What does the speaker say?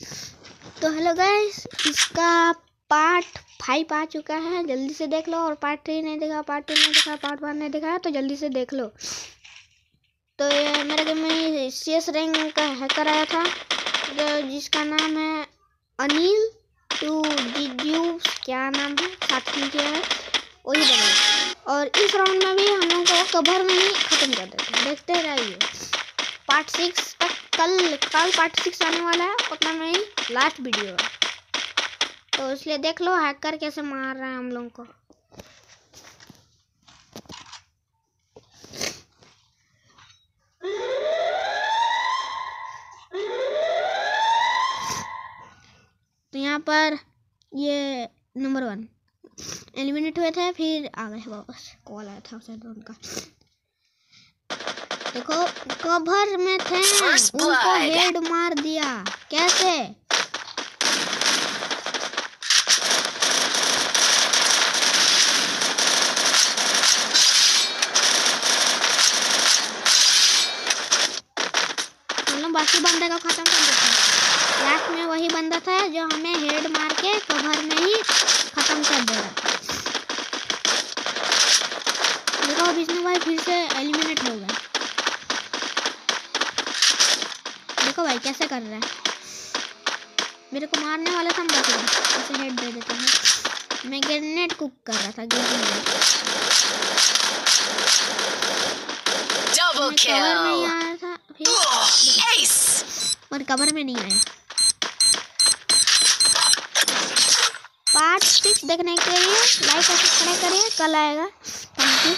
तो hello guys इसका part five आ चुका है। जल्दी से देख लो और पार्ट थ्री नहीं देखा पार्ट टू नहीं देखा पार्ट वन नहीं देखा तो जल्दी से देख लो। तो ये मेरे गेम में सी एस रैंक का हैकर आया था। जो जिसका नाम है अनिल टू जीजू क्या नाम है? साथी के है, वही बना। और इस राउंड में भी हम लोग को कवर में ही ख़त्म कर देते। हैं देखते रहिए। पार्ट सिक्स कल कल पार्ट सिक्स आने वाला है उतना में ही। लास्ट वीडियो है। तो इसलिए देख लो हैकर कैसे मार रहे हैं हम लोग को। तो यहाँ पर ये नंबर वन एलिमिनेट हुए थे, फिर आ गए वापस। कॉल आया था उसे उनका। देखो कवर में थे। उनको हेड मार दिया। कैसे? बाकी बंदे को खत्म कर देते हैं। लास्ट में वही बंदा था जो हमें हेड मार के कवर में ही खत्म कर दे रहा देखो विष्णु भाई फिर से एलिमिनेट हो गए देखो भाई कैसे कर रहा है? मेरे को मारने वाले था बच गए ऐसे हेड दे देते हैं। मैं ग्रेनेड कुक कर रहा था कवर में ही आया था फिर और कवर में नहीं आया। पार्ट सिक्स देखने के लिए लाइक और सब्सक्राइब करिए। कल आएगा। Thank you